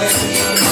heart.